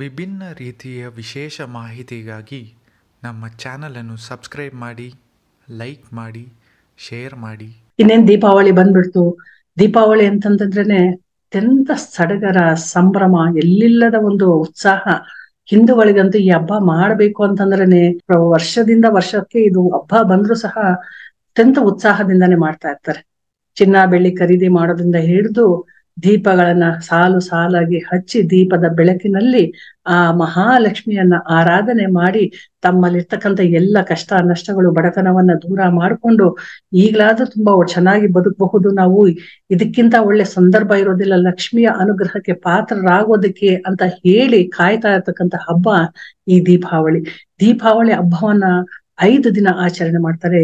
ವಿಭಿನ್ನ ರೀತಿಯ ವಿಶೇಷ ಮಾಹಿತಿಗಾಗಿ ನಮ್ಮ ಚಾನಲನ್ನು ಸಬ್ಸ್ಕ್ರೈಬ್ ಮಾಡಿ, ಲೈಕ್ ಮಾಡಿ, ಶೇರ್ ಮಾಡಿ. ಇನ್ನೇನ್ ದೀಪಾವಳಿ ಬಂದ್ಬಿಡ್ತು. ದೀಪಾವಳಿ ಅಂತಂದ್ರೆ ಅತ್ಯಂತ ಸಡಗರ, ಸಂಭ್ರಮ, ಎಲ್ಲಿಲ್ಲದ ಒಂದು ಉತ್ಸಾಹ. ಹಿಂದೂಗಳಿಗಂತೂ ಈ ಹಬ್ಬ ಮಾಡಬೇಕು ಅಂತಂದ್ರೆ ವರ್ಷದಿಂದ ವರ್ಷಕ್ಕೆ ಇದು ಹಬ್ಬ ಬಂದ್ರು ಸಹ ಅತ್ಯಂತ ಉತ್ಸಾಹದಿಂದಾನೇ ಮಾಡ್ತಾ ಇರ್ತಾರೆ. ಚಿನ್ನ ಬೆಳ್ಳಿ ಖರೀದಿ ಮಾಡೋದ್ರಿಂದ ಹಿಡಿದು ದೀಪಗಳನ್ನ ಸಾಲು ಸಾಲಾಗಿ ಹಚ್ಚಿ ದೀಪದ ಬೆಳಕಿನಲ್ಲಿ ಆ ಮಹಾಲಕ್ಷ್ಮಿಯನ್ನ ಆರಾಧನೆ ಮಾಡಿ ತಮ್ಮಲ್ಲಿರ್ತಕ್ಕಂಥ ಎಲ್ಲ ಕಷ್ಟ ನಷ್ಟಗಳು ಬಡತನವನ್ನ ದೂರ ಮಾಡಿಕೊಂಡು ಈಗಲಾದ್ರೂ ತುಂಬಾ ಚೆನ್ನಾಗಿ ಬದುಕಬಹುದು. ನಾವು ಇದಕ್ಕಿಂತ ಒಳ್ಳೆ ಸಂದರ್ಭ ಇರೋದಿಲ್ಲ. ಲಕ್ಷ್ಮಿಯ ಅನುಗ್ರಹಕ್ಕೆ ಪಾತ್ರರಾಗೋದಕ್ಕೆ ಅಂತ ಹೇಳಿ ಕಾಯ್ತಾ ಇರ್ತಕ್ಕಂಥ ಹಬ್ಬ ಈ ದೀಪಾವಳಿ. ದೀಪಾವಳಿ ಹಬ್ಬವನ್ನ ಐದು ದಿನ ಆಚರಣೆ ಮಾಡ್ತಾರೆ.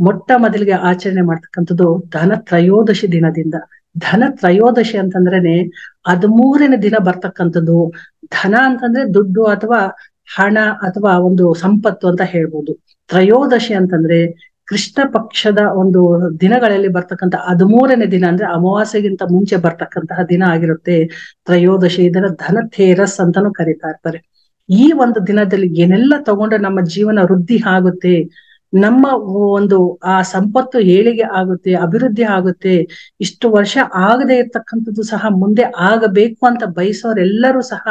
ಮೊಟ್ಟ ಮೊದಲಿಗೆ ಆಚರಣೆ ಮಾಡ್ತಕ್ಕಂಥದ್ದು ಧನ ತ್ರಯೋದಶಿ ದಿನದಿಂದ. ಧನ ತ್ರಯೋದಶಿ ಅಂತಂದ್ರೇನೆ ಹದಿಮೂರನೇ ದಿನ ಬರ್ತಕ್ಕಂಥದ್ದು. ಧನ ಅಂತಂದ್ರೆ ದುಡ್ಡು ಅಥವಾ ಹಣ ಅಥವಾ ಒಂದು ಸಂಪತ್ತು ಅಂತ ಹೇಳ್ಬೋದು. ತ್ರಯೋದಶಿ ಅಂತಂದ್ರೆ ಕೃಷ್ಣ ಪಕ್ಷದ ಒಂದು ದಿನಗಳಲ್ಲಿ ಬರ್ತಕ್ಕಂಥ ಹದಿಮೂರನೇ ದಿನ ಅಂದ್ರೆ ಅಮಾವಾಸ್ಯೆಗಿಂತ ಮುಂಚೆ ಬರ್ತಕ್ಕಂತಹ ದಿನ ಆಗಿರುತ್ತೆ. ತ್ರಯೋದಶಿ ಇದನ್ನ ಧನಥೇರಸ್ ಅಂತಾನು ಕರೀತಾ ಇರ್ತಾರೆ. ಈ ಒಂದು ದಿನದಲ್ಲಿ ಏನೆಲ್ಲ ತಗೊಂಡ್ರೆ ನಮ್ಮ ಜೀವನ ವೃದ್ಧಿ ಆಗುತ್ತೆ? ನಮ್ಮ ಒಂದು ಆ ಸಂಪತ್ತು ಏಳಿಗೆ ಆಗುತ್ತೆ, ಅಭಿವೃದ್ಧಿ ಆಗುತ್ತೆ, ಇಷ್ಟು ವರ್ಷ ಆಗದೆ ಇರ್ತಕ್ಕಂಥದ್ದು ಸಹ ಮುಂದೆ ಆಗಬೇಕು ಅಂತ ಬಯಸೋರೆಲ್ಲರೂ ಸಹ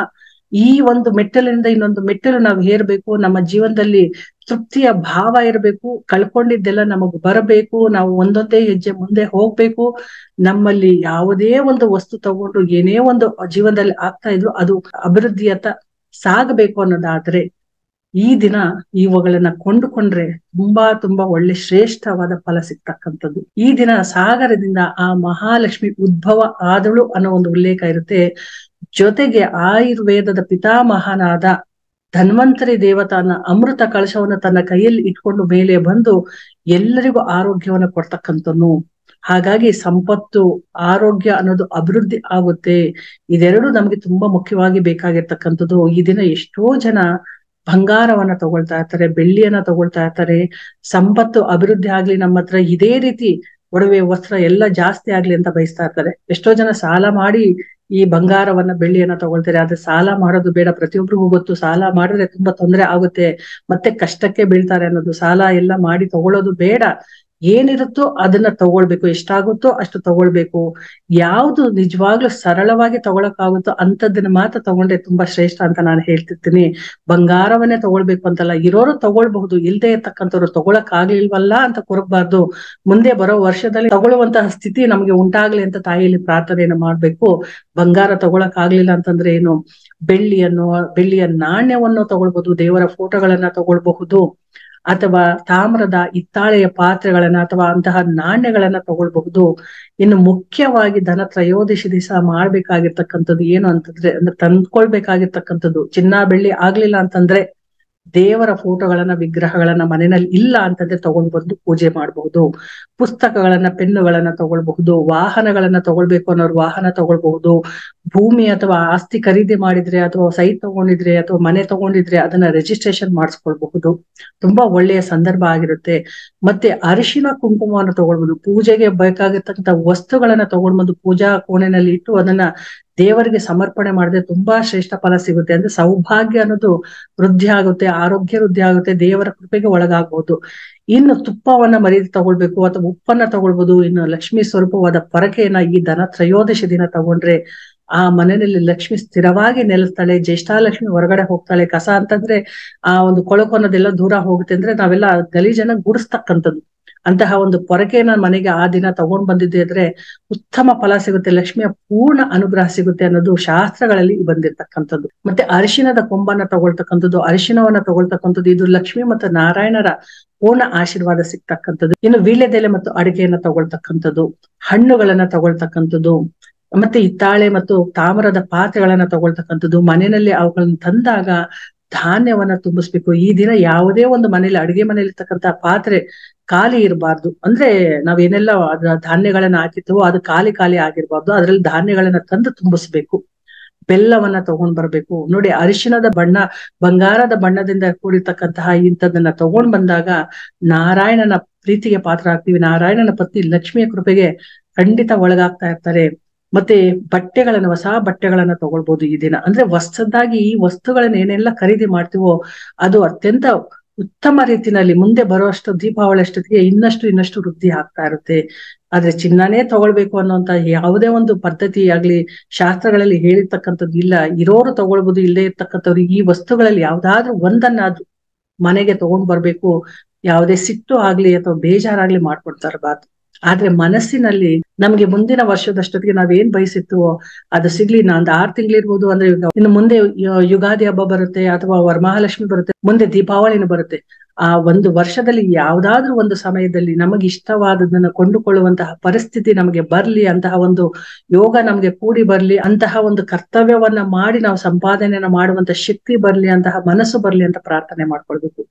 ಈ ಒಂದು ಮೆಟ್ಟಲಿನಿಂದ ಇನ್ನೊಂದು ಮೆಟ್ಟಲು ನಾವು ಹೇರ್ಬೇಕು, ನಮ್ಮ ಜೀವನದಲ್ಲಿ ತೃಪ್ತಿಯ ಭಾವ ಇರಬೇಕು, ಕಳ್ಕೊಂಡಿದ್ದೆಲ್ಲ ನಮಗ್ ಬರಬೇಕು, ನಾವು ಒಂದೊಂದೇ ಹೆಜ್ಜೆ ಮುಂದೆ ಹೋಗ್ಬೇಕು, ನಮ್ಮಲ್ಲಿ ಯಾವುದೇ ಒಂದು ವಸ್ತು ತಗೊಂಡು ಏನೇ ಒಂದು ಜೀವನದಲ್ಲಿ ಆಗ್ತಾ ಇದ್ರು ಅದು ಅಭಿವೃದ್ಧಿಯತ್ತ ಸಾಗಬೇಕು ಅನ್ನೋದಾದ್ರೆ ಈ ದಿನ ಇವುಗಳನ್ನ ಕೊಂಡುಕೊಂಡ್ರೆ ತುಂಬಾ ತುಂಬಾ ಒಳ್ಳೆ ಶ್ರೇಷ್ಠವಾದ ಫಲ ಸಿಗ್ತಕ್ಕಂಥದ್ದು. ಈ ದಿನ ಸಾಗರದಿಂದ ಆ ಮಹಾಲಕ್ಷ್ಮಿ ಉದ್ಭವ ಆದಳು ಅನ್ನೋ ಒಂದು ಉಲ್ಲೇಖ ಇರುತ್ತೆ. ಜೊತೆಗೆ ಆಯುರ್ವೇದದ ಪಿತಾಮಹನಾದ ಧನ್ವಂತರಿ ದೇವತಾನ ಅಮೃತ ಕಳಶವನ್ನು ತನ್ನ ಕೈಯಲ್ಲಿ ಇಟ್ಕೊಂಡು ಮೇಲೆ ಬಂದು ಎಲ್ಲರಿಗೂ ಆರೋಗ್ಯವನ್ನು ಕೊಡ್ತಕ್ಕಂಥನು. ಹಾಗಾಗಿ ಸಂಪತ್ತು, ಆರೋಗ್ಯ ಅನ್ನೋದು ಅಭಿವೃದ್ಧಿ ಆಗುತ್ತೆ. ಇದೆರಡು ನಮಗೆ ತುಂಬಾ ಮುಖ್ಯವಾಗಿ ಬೇಕಾಗಿರ್ತಕ್ಕಂಥದ್ದು. ಈ ದಿನ ಎಷ್ಟೋ ಜನ ಬಂಗಾರವನ್ನ ತಗೊಳ್ತಾ ಇರ್ತಾರೆ, ಬೆಳ್ಳಿಯನ್ನ ತಗೊಳ್ತಾ ಇರ್ತಾರೆ, ಸಂಪತ್ತು ಅಭಿವೃದ್ಧಿ ಆಗ್ಲಿ ನಮ್ಮ ಹತ್ರ ಇದೇ ರೀತಿ ಒಡವೆ, ವಸ್ತ್ರ ಎಲ್ಲ ಜಾಸ್ತಿ ಆಗ್ಲಿ ಅಂತ ಬಯಸ್ತಾ ಇರ್ತಾರೆ. ಎಷ್ಟೋ ಜನ ಸಾಲ ಮಾಡಿ ಈ ಬಂಗಾರವನ್ನ, ಬೆಳ್ಳಿಯನ್ನ ತಗೊಳ್ತಾರೆ. ಆದ್ರೆ ಸಾಲ ಮಾಡೋದು ಬೇಡ. ಪ್ರತಿಯೊಬ್ಬರಿಗೂ ಗೊತ್ತು, ಸಾಲ ಮಾಡಿದ್ರೆ ತುಂಬಾ ತೊಂದರೆ ಆಗುತ್ತೆ. ಮತ್ತೆ ಕಷ್ಟಕ್ಕೆ ಬೀಳ್ತಾರೆ ಅನ್ನೋದು. ಸಾಲ ಎಲ್ಲ ಮಾಡಿ ತಗೊಳ್ಳೋದು ಬೇಡ. ಏನಿರುತ್ತೋ ಅದನ್ನ ತಗೊಳ್ಬೇಕು, ಎಷ್ಟಾಗುತ್ತೋ ಅಷ್ಟು ತಗೊಳ್ಬೇಕು. ಯಾವುದು ನಿಜವಾಗ್ಲೂ ಸರಳವಾಗಿ ತಗೊಳಕ್ಕಾಗುತ್ತೋ ಅಂತದನ್ನ ಮಾತ್ರ ತಗೊಂಡ್ರೆ ತುಂಬಾ ಶ್ರೇಷ್ಠ ಅಂತ ನಾನು ಹೇಳ್ತಿರ್ತೀನಿ. ಬಂಗಾರವನ್ನೇ ತಗೊಳ್ಬೇಕು ಅಂತಲ್ಲ, ಇರೋರು ತಗೊಳ್ಬಹುದು, ಇಲ್ದೇ ಇರ್ತಕ್ಕಂಥವ್ರು ತಗೊಳಕ್ ಆಗ್ಲಿಲ್ವಲ್ಲ ಅಂತ ಕೊರಗಬಾರ್ದು. ಮುಂದೆ ಬರೋ ವರ್ಷದಲ್ಲಿ ತಗೊಳ್ಳುವಂತಹ ಸ್ಥಿತಿ ನಮ್ಗೆ ಉಂಟಾಗ್ಲಿ ಅಂತ ತಾಯಿಯಲ್ಲಿ ಪ್ರಾರ್ಥನೆಯನ್ನು ಮಾಡ್ಬೇಕು. ಬಂಗಾರ ತಗೊಳಕ್ ಆಗ್ಲಿಲ್ಲ ಅಂತಂದ್ರೆ ಏನು? ಬೆಳ್ಳಿಯನ್ನು, ಬೆಳ್ಳಿಯ ನಾಣ್ಯವನ್ನು ತಗೊಳ್ಬಹುದು, ದೇವರ ಫೋಟೋಗಳನ್ನ ತಗೊಳ್ಬಹುದು. ಅಥವಾ ತಾಮ್ರದ ಇತ್ತಾಳೆಯ ಪಾತ್ರೆಗಳನ್ನ ಅಥವಾ ಅಂತಹ ನಾಣ್ಯಗಳನ್ನ ತಗೊಳ್ಬಹುದು. ಇನ್ನು ಮುಖ್ಯವಾಗಿ ಧನ ತ್ರಯೋದಶಿ ದಿವಸ ಮಾಡ್ಬೇಕಾಗಿರ್ತಕ್ಕಂಥದ್ದು ಏನು ಅಂತಂದ್ರೆ, ಅಂದ್ರೆ ತಂದ್ಕೊಳ್ಬೇಕಾಗಿರ್ತಕ್ಕಂಥದ್ದು. ಚಿನ್ನ, ಬೆಳ್ಳಿ ಆಗ್ಲಿಲ್ಲ ಅಂತಂದ್ರೆ ದೇವರ ಫೋಟೋಗಳನ್ನ, ವಿಗ್ರಹಗಳನ್ನ ಮನೆಯಲ್ಲಿ ಇಲ್ಲ ಅಂತಂದ್ರೆ ತಗೊಂಡ್ ಬಂದು ಪೂಜೆ ಮಾಡಬಹುದು. ಪುಸ್ತಕಗಳನ್ನ, ಪೆನ್ನುಗಳನ್ನ ತಗೊಳ್ಬಹುದು. ವಾಹನಗಳನ್ನ ತಗೊಳ್ಬೇಕು ಅನ್ನೋರು ವಾಹನ ತಗೊಳ್ಬಹುದು. ಭೂಮಿ ಅಥವಾ ಆಸ್ತಿ ಖರೀದಿ ಮಾಡಿದ್ರೆ ಅಥವಾ ಸೈಟ್ ತಗೊಂಡಿದ್ರೆ ಅಥವಾ ಮನೆ ತಗೊಂಡಿದ್ರೆ ಅದನ್ನ ರಿಜಿಸ್ಟ್ರೇಷನ್ ಮಾಡಿಸ್ಕೊಳ್ಬಹುದು. ತುಂಬಾ ಒಳ್ಳೆಯ ಸಂದರ್ಭ ಆಗಿರುತ್ತೆ. ಮತ್ತೆ ಅರಿಶಿನ ಕುಂಕುಮವನ್ನು ತಗೊಳ್ಬಹುದು. ಪೂಜೆಗೆ ಬೇಕಾಗಿರ್ತಕ್ಕಂಥ ವಸ್ತುಗಳನ್ನ ತಗೊಂಡ್ಬಂದು ಪೂಜಾ ಕೋಣೆನಲ್ಲಿ ಇಟ್ಟು ಅದನ್ನ ದೇವರಿಗೆ ಸಮರ್ಪಣೆ ಮಾಡಿದ್ರೆ ತುಂಬಾ ಶ್ರೇಷ್ಠ ಫಲ ಸಿಗುತ್ತೆ. ಅಂದ್ರೆ ಸೌಭಾಗ್ಯ ಅನ್ನೋದು ವೃದ್ಧಿ ಆಗುತ್ತೆ, ಆರೋಗ್ಯ ವೃದ್ಧಿ ಆಗುತ್ತೆ, ದೇವರ ಕೃಪೆಗೆ ಒಳಗಾಗಬಹುದು ಇನ್ನು ತುಪ್ಪವನ್ನ ಮರೀದಿ ತಗೊಳ್ಬೇಕು ಅಥವಾ ಉಪ್ಪನ್ನ ತಗೊಳ್ಬಹುದು ಇನ್ನು ಲಕ್ಷ್ಮಿ ಸ್ವರೂಪವಾದ ಪರಕೆಯನ್ನ ಈ ದನ ತ್ರಯೋದಶಿ ದಿನ ತಗೊಂಡ್ರೆ ಆ ಮನೆಯಲ್ಲಿ ಲಕ್ಷ್ಮಿ ಸ್ಥಿರವಾಗಿ ನೆಲೆಸ್ತಾಳೆ, ಜ್ಯೇಷ್ಠಾಲಕ್ಷ್ಮಿ ಹೊರಗಡೆ ಹೋಗ್ತಾಳೆ. ಕಸ ಅಂತಂದ್ರೆ ಆ ಒಂದು ಕೊಳಕು ಅನ್ನೋದೆಲ್ಲ ದೂರ ಹೋಗುತ್ತೆ. ಅಂದ್ರೆ ನಾವೆಲ್ಲ ಗಲೀಜನ್ನ ಗುಡಿಸ್ತಕ್ಕಂಥದ್ದು. ಅಂತಹ ಒಂದು ಪೊರಕೆನ ಮನೆಗೆ ಆ ದಿನ ತಗೊಂಡ್ ಬಂದಿದ್ದೆ ಅಂದ್ರೆ ಉತ್ತಮ ಫಲ ಸಿಗುತ್ತೆ, ಲಕ್ಷ್ಮಿಯ ಪೂರ್ಣ ಅನುಗ್ರಹ ಸಿಗುತ್ತೆ ಅನ್ನೋದು ಶಾಸ್ತ್ರಗಳಲ್ಲಿ ಬಂದಿರ್ತಕ್ಕಂಥದ್ದು. ಮತ್ತೆ ಅರಿಶಿನದ ಕೊಂಬನ್ನ ತಗೊಳ್ತಕ್ಕಂಥದ್ದು ಅರಿಶಿನವನ್ನ ತಗೊಳ್ತಕ್ಕಂಥದ್ದು, ಇದು ಲಕ್ಷ್ಮಿ ಮತ್ತು ನಾರಾಯಣರ ಪೂರ್ಣ ಆಶೀರ್ವಾದ ಸಿಗ್ತಕ್ಕಂಥದ್ದು. ಇನ್ನು ವೀಳ್ಯದೆಲೆ ಮತ್ತು ಅಡಿಕೆಯನ್ನ ತಗೊಳ್ತಕ್ಕಂಥದ್ದು, ಹಣ್ಣುಗಳನ್ನ ತಗೊಳ್ತಕ್ಕಂಥದ್ದು, ಮತ್ತೆ ಹಿತ್ತಾಳೆ ಮತ್ತು ತಾಮ್ರದ ಪಾತ್ರೆಗಳನ್ನ ತಗೊಳ್ತಕ್ಕಂಥದ್ದು, ಮನೆಯಲ್ಲಿ ಅವುಗಳನ್ನು ತಂದಾಗ ಧಾನ್ಯವನ್ನ ತುಂಬಿಸ್ಬೇಕು. ಈ ದಿನ ಯಾವುದೇ ಒಂದು ಮನೇಲಿ ಅಡಿಗೆ ಮನೇಲಿ ಇರ್ತಕ್ಕಂತಹ ಪಾತ್ರೆ ಖಾಲಿ ಇರಬಾರ್ದು. ಅಂದ್ರೆ ನಾವೇನೆಲ್ಲ ಅದ್ರ ಧಾನ್ಯಗಳನ್ನ ಹಾಕಿರ್ತೀವೋ ಅದು ಖಾಲಿ ಖಾಲಿ ಆಗಿರ್ಬಾರ್ದು. ಅದ್ರಲ್ಲಿ ಧಾನ್ಯಗಳನ್ನ ತಂದು ತುಂಬಿಸ್ಬೇಕು. ಬೆಲ್ಲವನ್ನ ತಗೊಂಡ್ ಬರ್ಬೇಕು. ನೋಡಿ ಅರಿಶಿಣದ ಬಣ್ಣ, ಬಂಗಾರದ ಬಣ್ಣದಿಂದ ಕೂಡಿರ್ತಕ್ಕಂತಹ ಇಂಥದನ್ನ ತಗೊಂಡ್ ಬಂದಾಗ ನಾರಾಯಣನ ಪ್ರೀತಿಗೆ ಪಾತ್ರ ಆಗ್ತೀವಿ. ನಾರಾಯಣನ ಪತ್ನಿ ಲಕ್ಷ್ಮಿಯ ಕೃಪೆಗೆ ಖಂಡಿತ ಒಳಗಾಗ್ತಾ ಇರ್ತಾರೆ. ಮತ್ತೆ ಬಟ್ಟೆಗಳನ್ನ, ಹೊಸ ಬಟ್ಟೆಗಳನ್ನ ತಗೊಳ್ಬಹುದು ಈ ದಿನ. ಅಂದ್ರೆ ಹೊಸದಾಗಿ ಈ ವಸ್ತುಗಳನ್ನ ಏನೆಲ್ಲ ಖರೀದಿ ಮಾಡ್ತೀವೋ ಅದು ಅತ್ಯಂತ ಉತ್ತಮ ರೀತಿನಲ್ಲಿ ಮುಂದೆ ಬರುವಷ್ಟು ದೀಪಾವಳಿ ಅಷ್ಟೊತ್ತಿಗೆ ಇನ್ನಷ್ಟು ಇನ್ನಷ್ಟು ವೃದ್ಧಿ ಆಗ್ತಾ ಇರುತ್ತೆ. ಆದ್ರೆ ಚಿನ್ನನೇ ತಗೊಳ್ಬೇಕು ಅನ್ನೋಂತ ಯಾವುದೇ ಒಂದು ಪದ್ಧತಿ ಆಗ್ಲಿ, ಶಾಸ್ತ್ರಗಳಲ್ಲಿ ಹೇಳಿರ್ತಕ್ಕಂಥದ್ದು ಇಲ್ಲ. ಇರೋರು ತಗೊಳ್ಬಹುದು ಇಲ್ಲದೆ ಇರ್ತಕ್ಕಂಥವ್ರು ಈ ವಸ್ತುಗಳಲ್ಲಿ ಯಾವ್ದಾದ್ರೂ ಒಂದನ್ನಾದ್ರೂ ಮನೆಗೆ ತಗೊಂಡ್ ಬರ್ಬೇಕು. ಯಾವುದೇ ಸಿಟ್ಟು ಆಗ್ಲಿ ಅಥವಾ ಬೇಜಾರಾಗ್ಲಿ ಮಾಡ್ಕೊಡ್ತಾ ಇರಬಾರ್ದು ಆದ್ರೆ ಮನಸ್ಸಿನಲ್ಲಿ ನಮ್ಗೆ ಮುಂದಿನ ವರ್ಷದಷ್ಟೊತ್ತಿಗೆ ನಾವೇನ್ ಬಯಸಿತ್ತು ಅದು ಸಿಗ್ಲಿ ಒಂದ್ ಆರ್ ತಿಂಗಳಿರ್ಬೋದು ಅಂದ್ರೆ ಇನ್ನು ಮುಂದೆ ಯುಗಾದಿ ಹಬ್ಬ ಬರುತ್ತೆ ಅಥವಾ ವರಮಹಾಲಕ್ಷ್ಮಿ ಬರುತ್ತೆ, ಮುಂದೆ ದೀಪಾವಳಿನೂ ಬರುತ್ತೆ. ಆ ಒಂದು ವರ್ಷದಲ್ಲಿ ಯಾವ್ದಾದ್ರೂ ಒಂದು ಸಮಯದಲ್ಲಿ ನಮಗೆ ಇಷ್ಟವಾದದನ್ನ ಕೊಂಡುಕೊಳ್ಳುವಂತಹ ಪರಿಸ್ಥಿತಿ ನಮಗೆ ಬರ್ಲಿ, ಅಂತಹ ಒಂದು ಯೋಗ ನಮ್ಗೆ ಕೂಡಿ ಬರ್ಲಿ, ಅಂತಹ ಒಂದು ಕರ್ತವ್ಯವನ್ನ ಮಾಡಿ ನಾವು ಸಂಪಾದನೆಯನ್ನ ಮಾಡುವಂತ ಶಕ್ತಿ ಬರ್ಲಿ, ಅಂತಹ ಮನಸ್ಸು ಬರ್ಲಿ ಅಂತ ಪ್ರಾರ್ಥನೆ ಮಾಡ್ಕೊಳ್ಬೇಕು.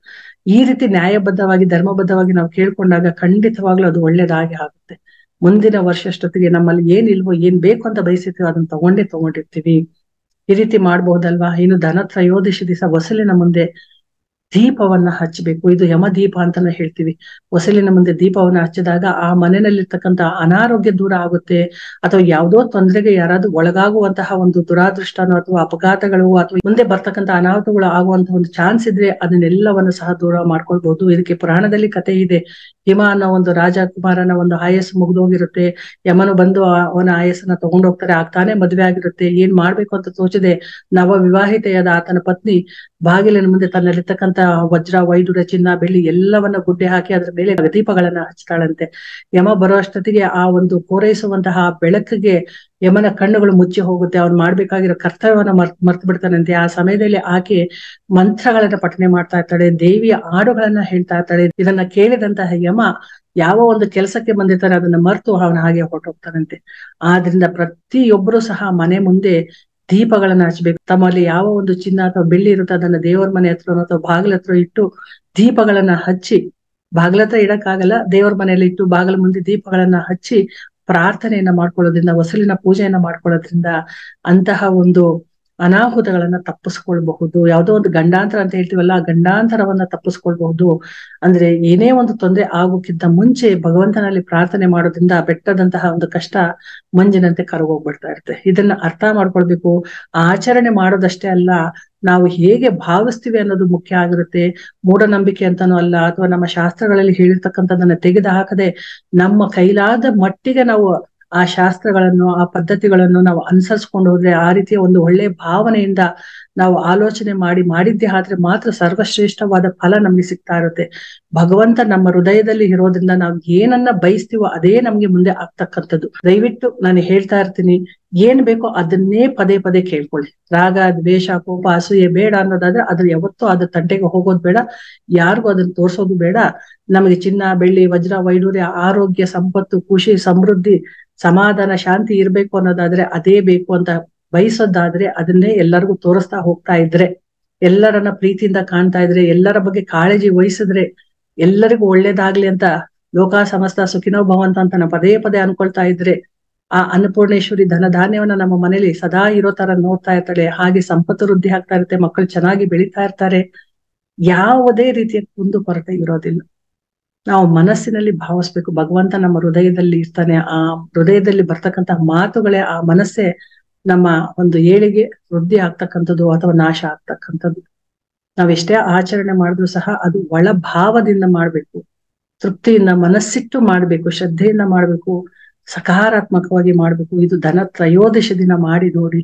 ಈ ರೀತಿ ನ್ಯಾಯಬದ್ಧವಾಗಿ, ಧರ್ಮಬದ್ಧವಾಗಿ ನಾವು ಕೇಳ್ಕೊಂಡಾಗ ಖಂಡಿತವಾಗ್ಲೂ ಅದು ಒಳ್ಳೇದಾಗಿ ಆಗುತ್ತೆ. ಮುಂದಿನ ವರ್ಷಷ್ಟೊತ್ತಿಗೆ ನಮ್ಮಲ್ಲಿ ಏನಿಲ್ವೋ, ಏನ್ ಬೇಕು ಅಂತ ಬಯಸಿರ್ತೀವೋ ಅದನ್ನ ತಗೊಂಡೇ ತಗೊಂಡಿರ್ತೀವಿ. ಈ ರೀತಿ ಮಾಡ್ಬಹುದಲ್ವಾ ಇನ್ನು ಧನ ತ್ರಯೋದಶಿ ದಿವಸ ವಸಲಿನ ಮುಂದೆ ದೀಪವನ್ನ ಹಚ್ಚಬೇಕು. ಇದು ಯಮ ದೀಪ ಅಂತಾನೆ ಹೇಳ್ತೀವಿ. ಹೊಸಲಿನ ಮುಂದೆ ದೀಪವನ್ನ ಹಚ್ಚಿದಾಗ ಆ ಮನೆಯಲ್ಲಿರ್ತಕ್ಕಂಥ ಅನಾರೋಗ್ಯ ದೂರ ಆಗುತ್ತೆ. ಅಥವಾ ಯಾವುದೋ ತೊಂದರೆಗೆ ಯಾರಾದ್ರೂ ಒಳಗಾಗುವಂತಹ ಒಂದು ದುರಾದೃಷ್ಟನೋ ಅಥವಾ ಅಪಘಾತಗಳು ಅಥವಾ ಮುಂದೆ ಬರ್ತಕ್ಕಂತ ಅನಾಹುತಗಳು ಆಗುವಂತಹ ಒಂದು ಚಾನ್ಸ್ ಇದ್ರೆ ಅದನ್ನೆಲ್ಲವನ್ನು ಸಹ ದೂರ ಮಾಡ್ಕೊಳ್ಬಹುದು ಇದಕ್ಕೆ ಪುರಾಣದಲ್ಲಿ ಕಥೆ ಇದೆ. ಹಿಮ ಅನ್ನೋ ಒಂದು ರಾಜಕುಮಾರನ ಒಂದು ಆಯಸ್ಸು ಮುಗ್ದೋಗಿರುತ್ತೆ. ಯಮನು ಬಂದು ಅವನ ಆಯಸ್ಸನ್ನ ತಗೊಂಡೋಗ್ತಾರೆ. ಆಗ್ತಾನೆ ಮದ್ವೆ ಆಗಿರುತ್ತೆ. ಏನ್ ಮಾಡ್ಬೇಕು ಅಂತ ತೋಚದೆ. ನವ ವಿವಾಹಿತೆಯಾದ ಆತನ ಪತ್ನಿ ಬಾಗಿಲಿನ ಮುಂದೆ ತನ್ನಲ್ಲಿರ್ತಕ್ಕಂಥ ವಜ್ರ, ವೈಡೂರ, ಚಿನ್ನ, ಬೆಳ್ಳಿ ಎಲ್ಲವನ್ನ ಗುಡ್ಡೆ ಹಾಕಿ ಅದ್ರ ಮೇಲೆ ದೀಪಗಳನ್ನ ಹಚ್ತಾಳಂತೆ. ಯಮ ಬರೋ ಅಷ್ಟೊತ್ತಿಗೆ ಆ ಒಂದು ಪೂರೈಸುವಂತಹ ಬೆಳಕಿಗೆ ಯಮನ ಕಣ್ಣುಗಳು ಮುಚ್ಚಿ ಹೋಗುತ್ತೆ. ಅವ್ನು ಮಾಡ್ಬೇಕಾಗಿರೋ ಕರ್ತವ್ಯವನ್ನ ಮರ್ತ್, ಮರ್ತು ಬಿಡ್ತಾನಂತೆ. ಆ ಸಮಯದಲ್ಲಿ ಆಕೆ ಮಂತ್ರಗಳನ್ನ ಪಠನೆ ಮಾಡ್ತಾ ಇರ್ತಾಳೆ, ದೇವಿಯ ಹಾಡುಗಳನ್ನ ಹೇಳ್ತಾ ಇರ್ತಾಳೆ. ಇದನ್ನ ಕೇಳಿದಂತಹ ಯಮ ಯಾವ ಒಂದು ಕೆಲಸಕ್ಕೆ ಬಂದಿರ್ತಾರೆ ಅದನ್ನ ಮರ್ತು ಅವನ ಹಾಗೆ ಹೊರಟೋಗ್ತಾನಂತೆ. ಆದ್ರಿಂದ ಪ್ರತಿಯೊಬ್ಬರು ಸಹ ಮನೆ ಮುಂದೆ ದೀಪಗಳನ್ನ ಹಚ್ಬೇಕು. ತಮ್ಮಲ್ಲಿ ಯಾವ ಒಂದು ಚಿನ್ನ ಅಥವಾ ಬೆಳ್ಳಿ ಇರುತ್ತೋ ಅದನ್ನ ದೇವರ ಮನೆ ಹತ್ರ ಅಥವಾ ಬಾಗಿಲ ಹತ್ರ ಇಟ್ಟು ದೀಪಗಳನ್ನ ಹಚ್ಚಿ ಬಾಗಿಲ ಹತ್ರ ಇಡಕ್ಕಾಗಲ್ಲ, ದೇವರ ಮನೆಯಲ್ಲಿ ಇಟ್ಟು ಬಾಗಿಲ ಮುಂದೆ ದೀಪಗಳನ್ನ ಹಚ್ಚಿ ಪ್ರಾರ್ಥನೆಯನ್ನ ಮಾಡ್ಕೊಳ್ಳೋದ್ರಿಂದ ಹೊಸಲಿನ ಪೂಜೆಯನ್ನ ಮಾಡ್ಕೊಳ್ಳೋದ್ರಿಂದ ಅಂತಹ ಒಂದು ಅನಾಹುತಗಳನ್ನ ತಪ್ಪಿಸ್ಕೊಳ್ಬಹುದು. ಯಾವುದೋ ಒಂದು ಗಂಡಾಂತರ ಅಂತ ಹೇಳ್ತೀವಲ್ಲ, ಆ ಗಂಡಾಂತರವನ್ನ ತಪ್ಪಿಸ್ಕೊಳ್ಬಹುದು. ಅಂದ್ರೆ ಏನೇ ಒಂದು ತೊಂದರೆ ಆಗೋಕ್ಕಿಂತ ಮುಂಚೆ ಭಗವಂತನಲ್ಲಿ ಪ್ರಾರ್ಥನೆ ಮಾಡೋದ್ರಿಂದ ಬೆಟ್ಟದಂತಹ ಒಂದು ಕಷ್ಟ ಮಂಜಿನಂತೆ ಕರಗೋಗ್ಬಿಡ್ತಾ ಇರುತ್ತೆ. ಇದನ್ನ ಅರ್ಥ ಮಾಡ್ಕೊಳ್ಬೇಕು. ಆಚರಣೆ ಮಾಡೋದಷ್ಟೇ ಅಲ್ಲ, ನಾವು ಹೇಗೆ ಭಾವಿಸ್ತೀವಿ ಅನ್ನೋದು ಮುಖ್ಯ ಆಗಿರುತ್ತೆ. ಮೂಢನಂಬಿಕೆ ಅಂತಾನೂ ಅಲ್ಲ, ಅಥವಾ ನಮ್ಮ ಶಾಸ್ತ್ರಗಳಲ್ಲಿ ಹೇಳಿರ್ತಕ್ಕಂಥದ್ದನ್ನ ತೆಗೆದು ಹಾಕದೆ ನಮ್ಮ ಕೈಲಾದ ಮಟ್ಟಿಗೆ ನಾವು ಆ ಶಾಸ್ತ್ರಗಳನ್ನು ಆ ಪದ್ಧತಿಗಳನ್ನು ನಾವು ಅನುಸರಿಸ್ಕೊಂಡು ಹೋದ್ರೆ ಆ ರೀತಿಯ ಒಂದು ಒಳ್ಳೆ ಭಾವನೆಯಿಂದ ನಾವು ಆಲೋಚನೆ ಮಾಡಿ ಮಾಡಿದ್ದೆ ಆದ್ರೆ ಮಾತ್ರ ಸರ್ವಶ್ರೇಷ್ಠವಾದ ಫಲ ನಮ್ಗೆ ಸಿಗ್ತಾ ಇರುತ್ತೆ. ಭಗವಂತ ನಮ್ಮ ಹೃದಯದಲ್ಲಿ ಇರೋದ್ರಿಂದ ನಾವು ಏನನ್ನ ಬಯಸ್ತೀವೋ ಅದೇ ನಮ್ಗೆ ಮುಂದೆ ಆಗ್ತಕ್ಕಂಥದ್ದು. ದಯವಿಟ್ಟು ನಾನು ಹೇಳ್ತಾ ಇರ್ತೀನಿ, ಏನ್ ಬೇಕೋ ಅದನ್ನೇ ಪದೇ ಪದೇ ಕೇಳ್ಕೊಳ್ಳಿ. ರಾಗ, ದ್ವೇಷ, ಕೋಪ, ಅಸೂಯೆ ಬೇಡ ಅನ್ನೋದಾದ್ರೆ ಅದ್ರ ಯಾವತ್ತೂ ಅದ್ರ ತಂಟೆಗೆ ಹೋಗೋದು ಬೇಡ, ಯಾರಿಗೂ ಅದನ್ನ ತೋರ್ಸೋದು ಬೇಡ. ನಮಗೆ ಚಿನ್ನ, ಬೆಳ್ಳಿ, ವಜ್ರ ವೈಡೂರ್ಯ ಆರೋಗ್ಯ, ಸಂಪತ್ತು, ಖುಷಿ, ಸಮೃದ್ಧಿ, ಸಮಾಧಾನ, ಶಾಂತಿ ಇರ್ಬೇಕು ಅನ್ನೋದಾದ್ರೆ ಅದೇ ಬೇಕು ಅಂತ ಬಯಸೋದಾದ್ರೆ ಅದನ್ನೇ ಎಲ್ಲರಿಗೂ ತೋರಿಸ್ತಾ ಹೋಗ್ತಾ ಇದ್ರೆ, ಎಲ್ಲರನ್ನ ಪ್ರೀತಿಯಿಂದ ಕಾಣ್ತಾ ಇದ್ರೆ, ಎಲ್ಲರ ಬಗ್ಗೆ ಕಾಳಜಿ ವಹಿಸಿದ್ರೆ ಎಲ್ಲರಿಗೂ ಒಳ್ಳೇದಾಗ್ಲಿ ಅಂತ ಲೋಕ ಸಮಸ್ತ ಸುಖಿನೋ ಭವಂತ ಅಂತ ನಾವು ಪದೇ ಪದೇ ಅನ್ಕೊಳ್ತಾ ಇದ್ರೆ, ಆ ಅನ್ನಪೂರ್ಣೇಶ್ವರಿ ಧನ ಧಾನ್ಯವನ್ನ ನಮ್ಮ ಮನೇಲಿ ಸದಾ ಇರೋ ತರ ನೋಡ್ತಾ ಇರ್ತಾಳೆ. ಹಾಗೆ ಸಂಪತ್ತು ವೃದ್ಧಿ ಆಗ್ತಾ ಇರುತ್ತೆ ಮಕ್ಕಳು ಚೆನ್ನಾಗಿ ಬೆಳೀತಾ ಇರ್ತಾರೆ. ಯಾವುದೇ ರೀತಿಯ ಕುಂದು ಕೊರತೆ ಇರೋದಿಲ್ಲ. ನಾವು ಮನಸ್ಸಿನಲ್ಲಿ ಭಾವಿಸ್ಬೇಕು. ಭಗವಂತ ನಮ್ಮ ಹೃದಯದಲ್ಲಿ ಇರ್ತಾನೆ. ಆ ಹೃದಯದಲ್ಲಿ ಬರ್ತಕ್ಕಂತಹ ಮಾತುಗಳೇ, ಆ ಮನಸ್ಸೇ ನಮ್ಮ ಒಂದು ಏಳಿಗೆ ವೃದ್ಧಿ ಆಗ್ತಕ್ಕಂಥದ್ದು ಅಥವಾ ನಾಶ ಆಗ್ತಕ್ಕಂಥದ್ದು. ನಾವೆಷ್ಟೇ ಆಚರಣೆ ಮಾಡಿದ್ರು ಸಹ ಅದು ಒಳಭಾವದಿಂದ ಮಾಡ್ಬೇಕು. ತೃಪ್ತಿಯಿಂದ ಮನಸ್ಸಿಟ್ಟು ಮಾಡ್ಬೇಕು, ಶ್ರದ್ಧೆಯಿಂದ ಮಾಡ್ಬೇಕು, ಸಕಾರಾತ್ಮಕವಾಗಿ ಮಾಡ್ಬೇಕು. ಇದು ಧನ ತ್ರಯೋದಶಿ ದಿನ ಮಾಡಿ ನೋಡಿ,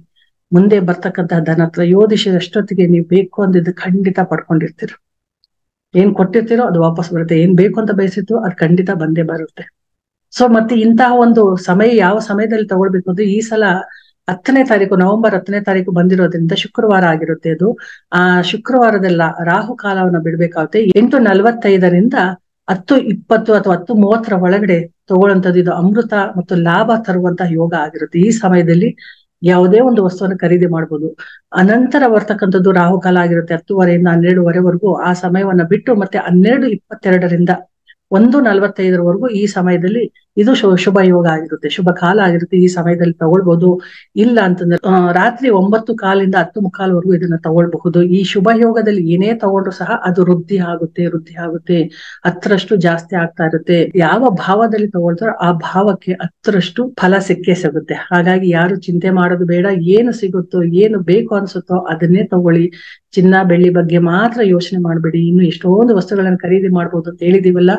ಮುಂದೆ ಬರ್ತಕ್ಕಂತಹ ಧನ ತ್ರಯೋದಶದಷ್ಟೊತ್ತಿಗೆ ನೀವು ಬೇಕು ಅಂದಿದ್ದು ಖಂಡಿತ ಪಡ್ಕೊಂಡಿರ್ತೀರ. ಏನ್ ಕೊಟ್ಟಿರ್ತೀರೋ ಅದು ವಾಪಸ್ ಬರುತ್ತೆ. ಏನ್ ಬೇಕು ಅಂತ ಬಯಸಿತ್ತು ಅದು ಖಂಡಿತ ಬಂದೇ ಬರುತ್ತೆ. ಸೊ ಮತ್ತೆ ಇಂತಹ ಒಂದು ಸಮಯ ಯಾವ ಸಮಯದಲ್ಲಿ ತಗೊಳ್ಬೇಕು ಅಂದ್ರೆ ಈ ಸಲ ಹತ್ತನೇ ತಾರೀಕು, ನವೆಂಬರ್ ಹತ್ತನೇ ತಾರೀಕು ಬಂದಿರೋದ್ರಿಂದ ಶುಕ್ರವಾರ ಆಗಿರುತ್ತೆ ಅದು. ಆ ಶುಕ್ರವಾರದೆಲ್ಲ ರಾಹು ಕಾಲವನ್ನ ಬಿಡ್ಬೇಕಾಗುತ್ತೆ. ಎಂಟು ನಲವತ್ತೈದರಿಂದ ಹತ್ತು ಇಪ್ಪತ್ತು ಅಥವಾ ಹತ್ತು ಮೂವತ್ತರ ಒಳಗಡೆ ತಗೊಳ್ಳುವಂಥದ್ದು ಇದು ಅಮೃತ ಮತ್ತು ಲಾಭ ತರುವಂತಹ ಯೋಗ ಆಗಿರುತ್ತೆ. ಈ ಸಮಯದಲ್ಲಿ ಯಾವುದೇ ಒಂದು ವಸ್ತುವನ್ನು ಖರೀದಿ ಮಾಡ್ಬೋದು. ಅನಂತರ ಬರ್ತಕ್ಕಂಥದ್ದು ರಾಹುಕಾಲ ಆಗಿರುತ್ತೆ ಹತ್ತುವರೆಯಿಂದ ಹನ್ನೆರಡುವರೆವರೆಗೂ ಆ ಸಮಯವನ್ನ ಬಿಟ್ಟು ಮತ್ತೆ ಹನ್ನೆರಡು ಇಪ್ಪತ್ತೆರಡರಿಂದ ಒಂದು ನಲವತ್ತೈದರವರೆಗೂ ಈ ಸಮಯದಲ್ಲಿ ಇದು ಶುಭ ಯೋಗ ಆಗಿರುತ್ತೆ. ಶುಭ ಕಾಲ ಆಗಿರುತ್ತೆ ಈ ಸಮಯದಲ್ಲಿ ತಗೊಳ್ಬಹುದು ಇಲ್ಲ ಅಂತಂದ್ರೆ ರಾತ್ರಿ ಒಂಬತ್ತು ಕಾಲಿಂದ ಹತ್ತು ಮುಕ್ಕಾಲ್ವರೆಗೂ ಇದನ್ನ ತಗೊಳ್ಬಹುದು. ಈ ಶುಭ ಯೋಗದಲ್ಲಿ ಏನೇ ತಗೊಂಡ್ರು ಸಹ ಅದು ವೃದ್ಧಿ ಆಗುತ್ತೆ ವೃದ್ಧಿ ಆಗುತ್ತೆ. ಹತ್ತರಷ್ಟು ಜಾಸ್ತಿ ಆಗ್ತಾ ಇರುತ್ತೆ. ಯಾವ ಭಾವದಲ್ಲಿ ತಗೊಳ್ತಾರೋ ಆ ಭಾವಕ್ಕೆ ಹತ್ತರಷ್ಟು ಫಲ ಸಿಕ್ಕೇ ಸಿಗುತ್ತೆ. ಹಾಗಾಗಿ ಯಾರು ಚಿಂತೆ ಮಾಡೋದು ಬೇಡ. ಏನು ಸಿಗುತ್ತೋ, ಏನು ಬೇಕು ಅನ್ಸುತ್ತೋ ಅದನ್ನೇ ತಗೊಳ್ಳಿ. ಚಿನ್ನ, ಬೆಳ್ಳಿ ಬಗ್ಗೆ ಮಾತ್ರ ಯೋಚನೆ ಮಾಡಬೇಡಿ. ಇನ್ನು ಎಷ್ಟೊಂದು ವಸ್ತುಗಳನ್ನ ಖರೀದಿ ಮಾಡ್ಬೋದು ಅಂತ ಹೇಳಿದೀವಲ್ಲ,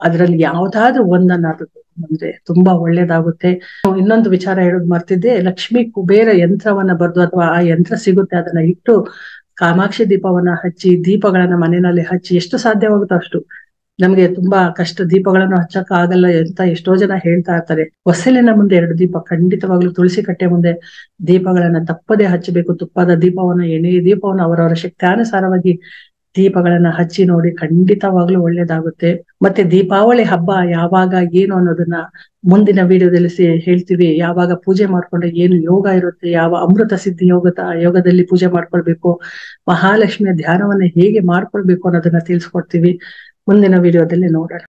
ಅದ್ರಲ್ಲಿ ಯಾವ್ದಾದ್ರು ಒಂದನ್ನ ಅದು ಅಂದ್ರೆ ತುಂಬಾ ಒಳ್ಳೇದಾಗುತ್ತೆ. ಇನ್ನೊಂದು ವಿಚಾರ ಹೇಳೋದು ಮರ್ತಿದ್ದೆ. ಲಕ್ಷ್ಮಿ ಕುಬೇರ ಯಂತ್ರವನ್ನ ಬರ್ದು ಅಥವಾ ಆ ಯಂತ್ರ ಸಿಗುತ್ತೆ, ಅದನ್ನ ಇಟ್ಟು ಕಾಮಾಕ್ಷಿ ದೀಪವನ್ನ ಹಚ್ಚಿ ದೀಪಗಳನ್ನ ಮನೆಯಲ್ಲಿ ಹಚ್ಚಿ ಎಷ್ಟು ಸಾಧ್ಯವಾಗುತ್ತೋ ಅಷ್ಟು. ನಮ್ಗೆ ತುಂಬಾ ಕಷ್ಟ, ದೀಪಗಳನ್ನು ಹಚ್ಚಕ್ ಆಗಲ್ಲ ಅಂತ ಎಷ್ಟೋ ಜನ ಹೇಳ್ತಾ ಇರ್ತಾರೆ. ಹೊಸಲಿನ ಮುಂದೆ ಎರಡು ದೀಪ, ಖಂಡಿತವಾಗ್ಲೂ ತುಳಸಿ ಕಟ್ಟೆ ಮುಂದೆ ದೀಪಗಳನ್ನ ತಪ್ಪದೆ ಹಚ್ಚಬೇಕು. ತುಪ್ಪದ ದೀಪವನ್ನ ಎಣ್ಣೆ ದೀಪವನ್ನ, ಅವರವರ ಶಕ್ತಾನುಸಾರವಾಗಿ ದೀಪಗಳನ್ನ ಹಚ್ಚಿ ನೋಡಿ ಖಂಡಿತವಾಗ್ಲೂ ಒಳ್ಳೇದಾಗುತ್ತೆ. ಮತ್ತೆ ದೀಪಾವಳಿ ಹಬ್ಬ ಯಾವಾಗ ಏನು ಅನ್ನೋದನ್ನ ಮುಂದಿನ ವಿಡಿಯೋದಲ್ಲಿ ಹೇಳ್ತೀವಿ. ಯಾವಾಗ ಪೂಜೆ ಮಾಡ್ಕೊಂಡ್ರೆ ಏನು ಯೋಗ ಇರುತ್ತೆ, ಯಾವ ಅಮೃತ ಸಿದ್ಧಿ ಯೋಗದ, ಯೋಗದಲ್ಲಿ ಪೂಜೆ ಮಾಡ್ಕೊಳ್ಬೇಕು, ಮಹಾಲಕ್ಷ್ಮಿಯ ಧ್ಯಾನವನ್ನ ಹೇಗೆ ಮಾಡ್ಕೊಳ್ಬೇಕು ಅನ್ನೋದನ್ನ ತಿಳಿಸ್ಕೊಡ್ತೀವಿ. ಮುಂದಿನ ವಿಡಿಯೋದಲ್ಲಿ ನೋಡೋಣ.